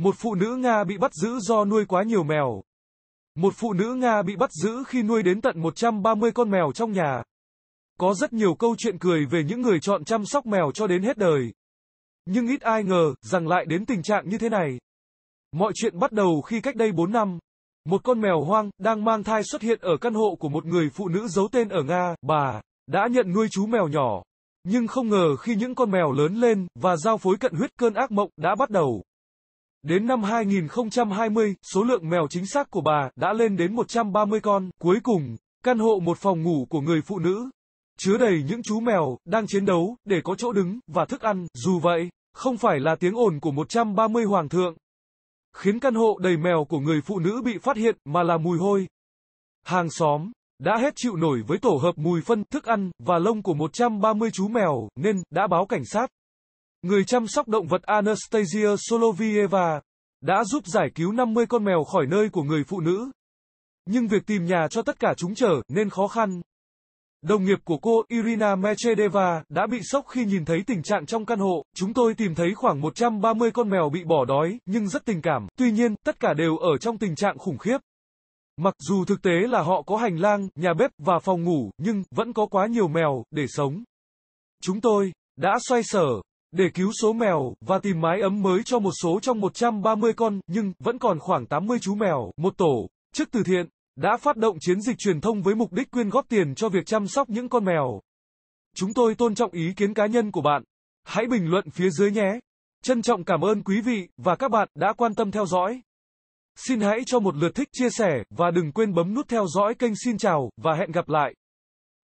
Một phụ nữ Nga bị bắt giữ do nuôi quá nhiều mèo. Một phụ nữ Nga bị bắt giữ khi nuôi đến tận 130 con mèo trong nhà. Có rất nhiều câu chuyện cười về những người chọn chăm sóc mèo cho đến hết đời. Nhưng ít ai ngờ rằng lại đến tình trạng như thế này. Mọi chuyện bắt đầu khi cách đây 4 năm, một con mèo hoang đang mang thai xuất hiện ở căn hộ của một người phụ nữ giấu tên ở Nga, bà đã nhận nuôi chú mèo nhỏ. Nhưng không ngờ khi những con mèo lớn lên và giao phối cận huyết cơn ác mộng đã bắt đầu. Đến năm 2020, số lượng mèo chính xác của bà đã lên đến 130 con. Cuối cùng, căn hộ một phòng ngủ của người phụ nữ chứa đầy những chú mèo đang chiến đấu để có chỗ đứng và thức ăn. Dù vậy, không phải là tiếng ồn của 130 hoàng thượng khiến căn hộ đầy mèo của người phụ nữ bị phát hiện mà là mùi hôi. Hàng xóm đã hết chịu nổi với tổ hợp mùi phân, thức ăn và lông của 130 chú mèo nên đã báo cảnh sát. Người chăm sóc động vật Anastasia Solovieva đã giúp giải cứu 50 con mèo khỏi nơi của người phụ nữ. Nhưng việc tìm nhà cho tất cả chúng trở nên khó khăn. Đồng nghiệp của cô Irina Mechedeva đã bị sốc khi nhìn thấy tình trạng trong căn hộ. Chúng tôi tìm thấy khoảng 130 con mèo bị bỏ đói, nhưng rất tình cảm. Tuy nhiên, tất cả đều ở trong tình trạng khủng khiếp. Mặc dù thực tế là họ có hành lang, nhà bếp và phòng ngủ, nhưng vẫn có quá nhiều mèo để sống. Chúng tôi đã xoay sở để cứu số mèo và tìm mái ấm mới cho một số trong 130 con, nhưng vẫn còn khoảng 80 chú mèo. Một tổ chức từ thiện đã phát động chiến dịch truyền thông với mục đích quyên góp tiền cho việc chăm sóc những con mèo. Chúng tôi tôn trọng ý kiến cá nhân của bạn. Hãy bình luận phía dưới nhé. Trân trọng cảm ơn quý vị và các bạn đã quan tâm theo dõi. Xin hãy cho một lượt thích chia sẻ và đừng quên bấm nút theo dõi kênh xin chào và hẹn gặp lại.